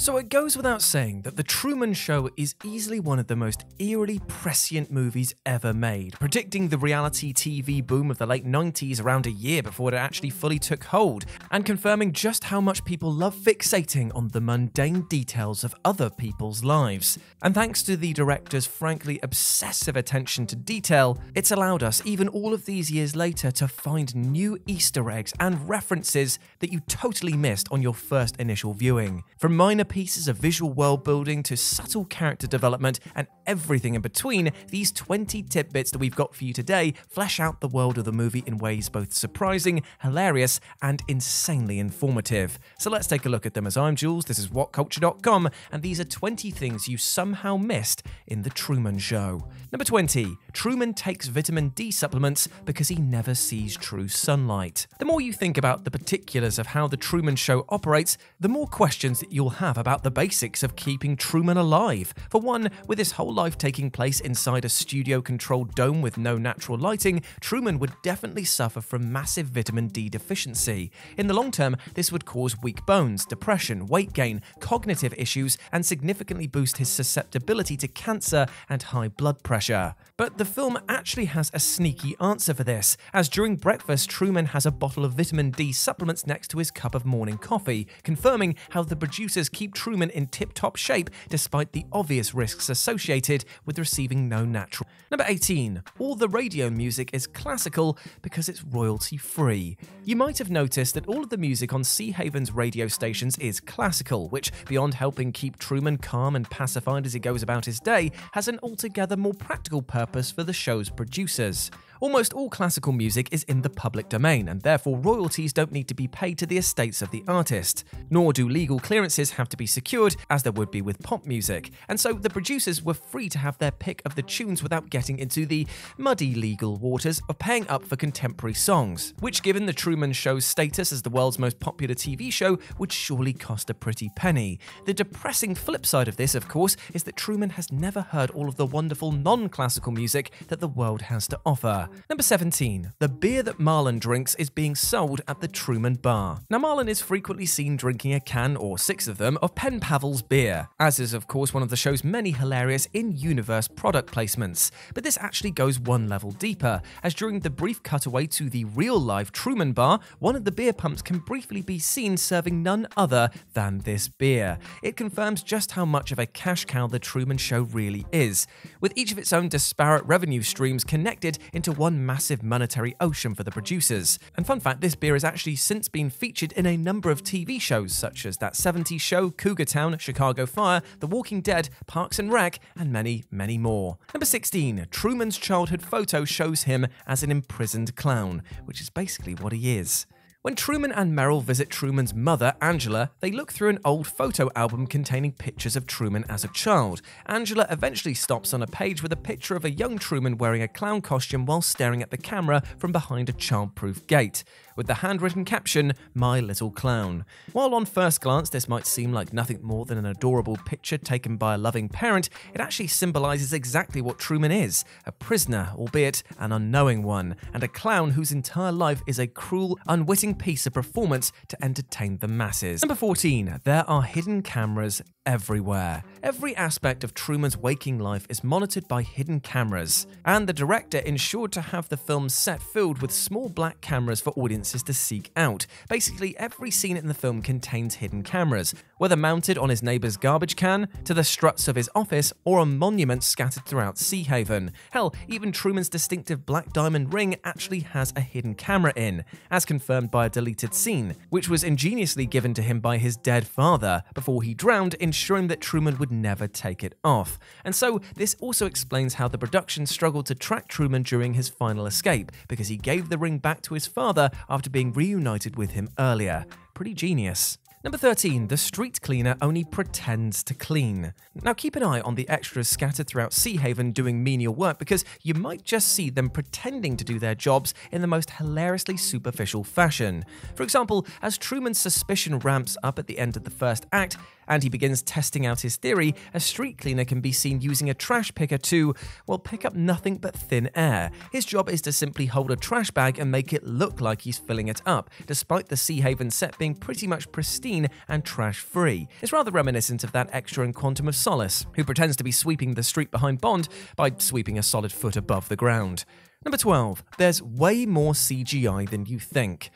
So it goes without saying that The Truman Show is easily one of the most eerily prescient movies ever made, predicting the reality TV boom of the late 90s around a year before it actually fully took hold, and confirming just how much people love fixating on the mundane details of other people's lives. And thanks to the director's frankly obsessive attention to detail, it's allowed us, even all of these years later, to find new Easter eggs and references that you totally missed on your first initial viewing. From minor pieces of visual world building to subtle character development and everything in between, these 20 tidbits that we've got for you today flesh out the world of the movie in ways both surprising, hilarious, and insanely informative. So let's take a look at them as I'm Jules, this is WhatCulture.com, and these are 20 things you somehow missed in The Truman Show. Number 20 Truman takes vitamin D supplements because he never sees true sunlight. The more you think about the particulars of how The Truman Show operates, the more questions that you'll have about the basics of keeping Truman alive. For one, with his whole life taking place inside a studio controlled dome with no natural lighting, Truman would definitely suffer from massive vitamin D deficiency. In the long term, this would cause weak bones, depression, weight gain, cognitive issues, and significantly boost his susceptibility to cancer and high blood pressure. But the film actually has a sneaky answer for this, as during breakfast, Truman has a bottle of vitamin D supplements next to his cup of morning coffee, confirming how the producers keep Truman in tip top shape despite the obvious risks associated with receiving no natural. Number 18. All the radio music is classical because it's royalty free. You might have noticed that all of the music on Seahaven's radio stations is classical, which, beyond helping keep Truman calm and pacified as he goes about his day, has an altogether more practical purpose for the show's producers. Almost all classical music is in the public domain, and therefore royalties don't need to be paid to the estates of the artist, nor do legal clearances have to be secured, as there would be with pop music. And so the producers were free to have their pick of the tunes without getting into the muddy legal waters of paying up for contemporary songs, which, given the Truman Show's status as the world's most popular TV show, would surely cost a pretty penny. The depressing flip side of this, of course, is that Truman has never heard all of the wonderful non classical music that the world has to offer. Number 17. The beer that Marlon drinks is being sold at the Truman Bar. Now, Marlon is frequently seen drinking a can, or six of them, of Penn Pavel's beer, as is, of course, one of the show's many hilarious in universe product placements. But this actually goes one level deeper, as during the brief cutaway to the real life Truman Bar, one of the beer pumps can briefly be seen serving none other than this beer. It confirms just how much of a cash cow the Truman Show really is, with each of its own disparate revenue streams connected into one massive monetary ocean for the producers. And fun fact, this beer has actually since been featured in a number of TV shows such as That 70s Show, Cougar Town, Chicago Fire, The Walking Dead, Parks and Rec, and many, many more. Number 16. Truman's childhood photo shows him as an imprisoned clown, which is basically what he is. When Truman and Meryl visit Truman's mother, Angela, they look through an old photo album containing pictures of Truman as a child. Angela eventually stops on a page with a picture of a young Truman wearing a clown costume while staring at the camera from behind a childproof gate, with the handwritten caption, My Little Clown. While on first glance this might seem like nothing more than an adorable picture taken by a loving parent, it actually symbolizes exactly what Truman is a prisoner, albeit an unknowing one, and a clown whose entire life is a cruel, unwitting piece of performance to entertain the masses. Number 14. There are hidden cameras everywhere. Every aspect of Truman's waking life is monitored by hidden cameras, and the director ensured to have the film's set filled with small black cameras for audiences to seek out. Basically, every scene in the film contains hidden cameras, whether mounted on his neighbor's garbage can, to the struts of his office, or on monuments scattered throughout Seahaven. Hell, even Truman's distinctive black diamond ring actually has a hidden camera in, as confirmed by a deleted scene, which was ingeniously given to him by his dead father before he drowned, ensuring that Truman would never take it off. And so, this also explains how the production struggled to track Truman during his final escape, because he gave the ring back to his father after being reunited with him earlier. Pretty genius. Number 13, the street cleaner only pretends to clean. Now keep an eye on the extras scattered throughout Seahaven doing menial work because you might just see them pretending to do their jobs in the most hilariously superficial fashion. For example, as Truman's suspicion ramps up at the end of the first act, and he begins testing out his theory, a street cleaner can be seen using a trash picker to, well, pick up nothing but thin air. His job is to simply hold a trash bag and make it look like he's filling it up, despite the Seahaven set being pretty much pristine and trash free. It's rather reminiscent of that extra in Quantum of Solace, who pretends to be sweeping the street behind Bond by sweeping a solid foot above the ground. Number 12. There's way more CGI than you think.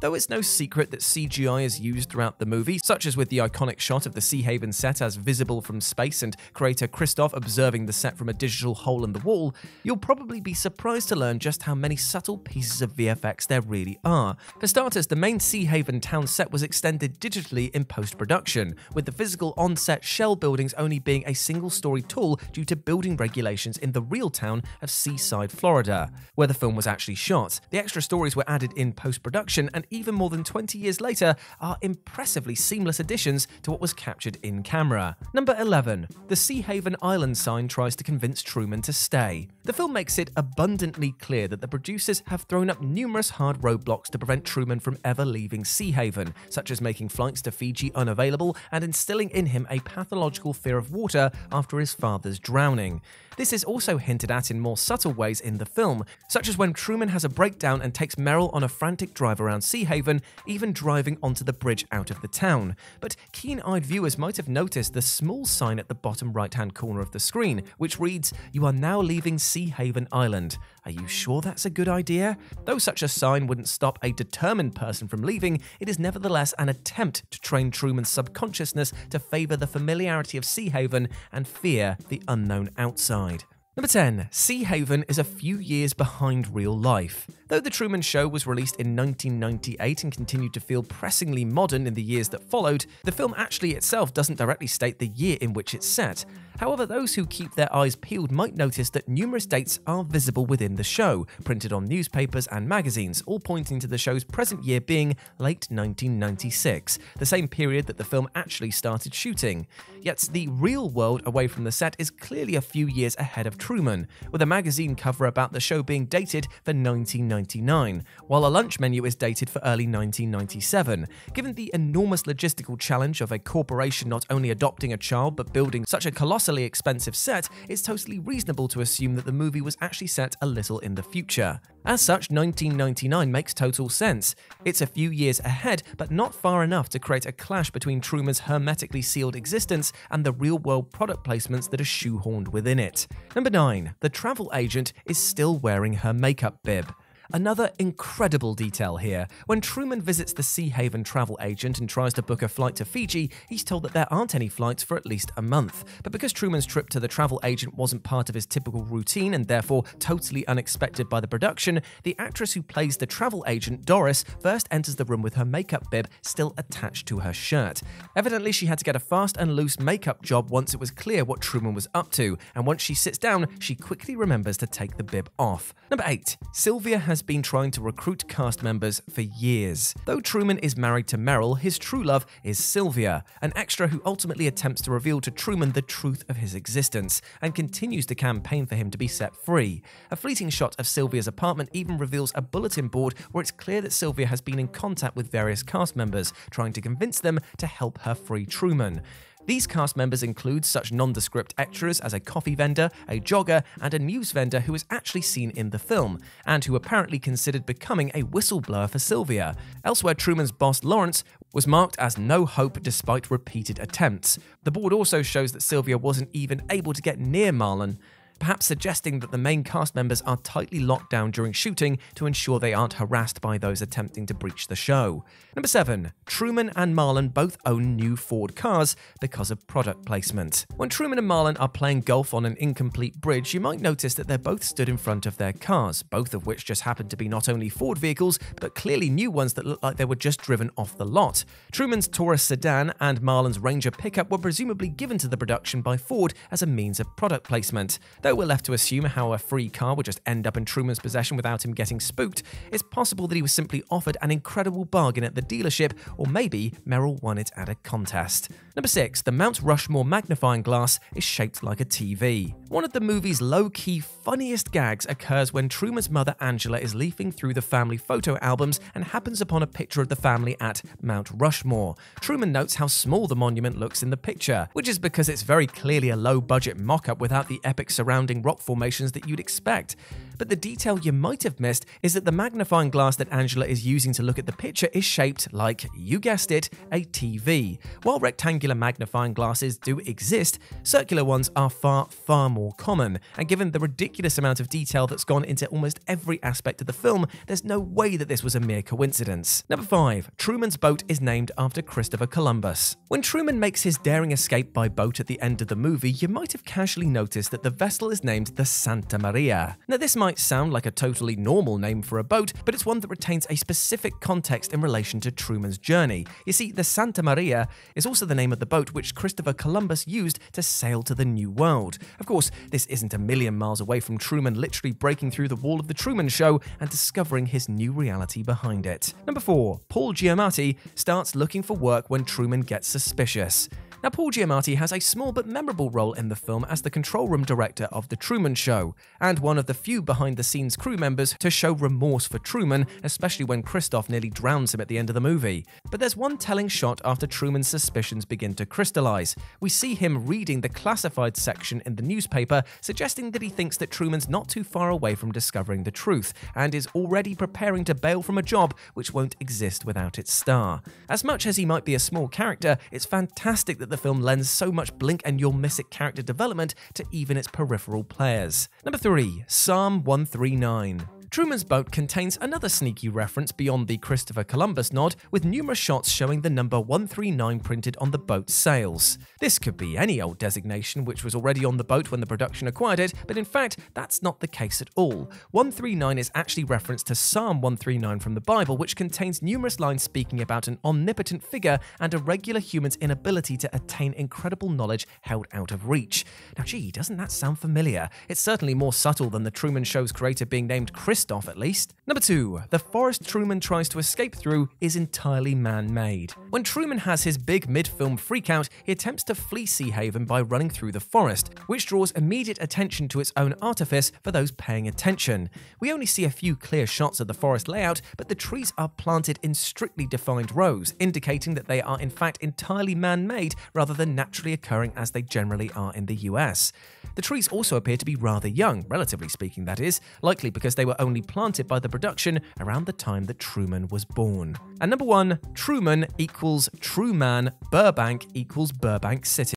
Though it's no secret that CGI is used throughout the movie, such as with the iconic shot of the Seahaven set as visible from space and creator Christof observing the set from a digital hole in the wall, you'll probably be surprised to learn just how many subtle pieces of VFX there really are. For starters, the main Seahaven town set was extended digitally in post production, with the physical on set shell buildings only being a single story tall due to building regulations in the real town of Seaside, Florida, where the film was actually shot. The extra stories were added in post production and even more than 20 years later, are impressively seamless additions to what was captured in camera. Number 11. The Seahaven Island sign tries to convince Truman to stay. The film makes it abundantly clear that the producers have thrown up numerous hard roadblocks to prevent Truman from ever leaving Seahaven, such as making flights to Fiji unavailable and instilling in him a pathological fear of water after his father's drowning. This is also hinted at in more subtle ways in the film, such as when Truman has a breakdown and takes Meryl on a frantic drive around Seahaven, even driving onto the bridge out of the town. But keen eyed viewers might have noticed the small sign at the bottom right hand corner of the screen, which reads, You are now leaving Seahaven Island. Are you sure that's a good idea? Though such a sign wouldn't stop a determined person from leaving, it is nevertheless an attempt to train Truman's subconsciousness to favour the familiarity of Seahaven and fear the unknown outside side. Number 10. Sea Haven is a few years behind real life. Though The Truman Show was released in 1998 and continued to feel pressingly modern in the years that followed, the film actually itself doesn't directly state the year in which it's set. However, those who keep their eyes peeled might notice that numerous dates are visible within the show, printed on newspapers and magazines, all pointing to the show's present year being late 1996, the same period that the film actually started shooting. Yet the real world away from the set is clearly a few years ahead of Truman, with a magazine cover about the show being dated for 1999, while a lunch menu is dated for early 1997. Given the enormous logistical challenge of a corporation not only adopting a child but building such a colossally expensive set, it's totally reasonable to assume that the movie was actually set a little in the future. As such, 1999 makes total sense. It's a few years ahead, but not far enough to create a clash between Truman's hermetically sealed existence and the real world product placements that are shoehorned within it. Number 9. The travel agent is still wearing her makeup bib. Another incredible detail here. When Truman visits the Seahaven travel agent and tries to book a flight to Fiji, he's told that there aren't any flights for at least a month. But because Truman's trip to the travel agent wasn't part of his typical routine and therefore totally unexpected by the production, the actress who plays the travel agent, Doris, first enters the room with her makeup bib still attached to her shirt. Evidently, she had to get a fast and loose makeup job once it was clear what Truman was up to, and once she sits down, she quickly remembers to take the bib off. Number 8. Sylvia has been trying to recruit cast members for years. Though Truman is married to Meryl, his true love is Sylvia, an extra who ultimately attempts to reveal to Truman the truth of his existence and continues to campaign for him to be set free. A fleeting shot of Sylvia's apartment even reveals a bulletin board where it's clear that Sylvia has been in contact with various cast members, trying to convince them to help her free Truman. These cast members include such nondescript extras as a coffee vendor, a jogger, and a news vendor who is actually seen in the film, and who apparently considered becoming a whistleblower for Sylvia. Elsewhere, Truman's boss, Lawrence, was marked as no hope despite repeated attempts. The board also shows that Sylvia wasn't even able to get near Marlon perhaps suggesting that the main cast members are tightly locked down during shooting to ensure they aren't harassed by those attempting to breach the show. Number 7. Truman and Marlon both own new Ford cars because of product placement. When Truman and Marlon are playing golf on an incomplete bridge, you might notice that they're both stood in front of their cars, both of which just happen to be not only Ford vehicles, but clearly new ones that look like they were just driven off the lot. Truman's Taurus sedan and Marlon's Ranger pickup were presumably given to the production by Ford as a means of product placement. Though We're left to assume how a free car would just end up in Truman's possession without him getting spooked, it's possible that he was simply offered an incredible bargain at the dealership, or maybe Meryl won it at a contest. Number 6. The Mount Rushmore magnifying glass is shaped like a TV. One of the movie's low key funniest gags occurs when Truman's mother Angela is leafing through the family photo albums and happens upon a picture of the family at Mount Rushmore. Truman notes how small the monument looks in the picture, which is because it's very clearly a low budget mock up without the epic surrounding rock formations that you'd expect. But the detail you might have missed is that the magnifying glass that Angela is using to look at the picture is shaped like, you guessed it, a TV. While rectangular magnifying glasses do exist, circular ones are far, far more common. And given the ridiculous amount of detail that's gone into almost every aspect of the film, there's no way that this was a mere coincidence. Number 5. Truman's boat is named after Christopher Columbus. When Truman makes his daring escape by boat at the end of the movie, you might have casually noticed that the vessel is named the Santa Maria. Now, this might sound like a totally normal name for a boat, but it's one that retains a specific context in relation to Truman's journey. You see, the Santa Maria is also the name of the boat which Christopher Columbus used to sail to the New World. Of course, this isn't a million miles away from Truman literally breaking through the wall of The Truman Show and discovering his new reality behind it. Number 4. Paul Giamatti starts looking for work when Truman gets suspicious. Now, Paul Giamatti has a small but memorable role in the film as the control room director of The Truman Show, and one of the few behind the scenes crew members to show remorse for Truman, especially when Christof nearly drowns him at the end of the movie. But there's one telling shot after Truman's suspicions begin to crystallize. We see him reading the classified section in the newspaper, suggesting that he thinks that Truman's not too far away from discovering the truth, and is already preparing to bail from a job which won't exist without its star. As much as he might be a small character, it's fantastic that the film lends so much blink and you'll miss it character development to even its peripheral players. Number 3. Psalm 139. Truman's boat contains another sneaky reference beyond the Christopher Columbus nod, with numerous shots showing the number 139 printed on the boat's sails. This could be any old designation which was already on the boat when the production acquired it, but in fact, that's not the case at all. 139 is actually referenced to Psalm 139 from the Bible, which contains numerous lines speaking about an omnipotent figure and a regular human's inability to attain incredible knowledge held out of reach. Now, gee, doesn't that sound familiar? It's certainly more subtle than the Truman Show's creator being named Chris off at least. Number 2. The forest Truman tries to escape through is entirely man made. When Truman has his big mid film freakout, he attempts to flee Sea Haven by running through the forest, which draws immediate attention to its own artifice for those paying attention. We only see a few clear shots of the forest layout, but the trees are planted in strictly defined rows, indicating that they are in fact entirely man made rather than naturally occurring as they generally are in the US. The trees also appear to be rather young, relatively speaking, that is, likely because they were only planted by the production around the time that Truman was born. And number one, Truman equals Truman, Burbank equals Burbank City.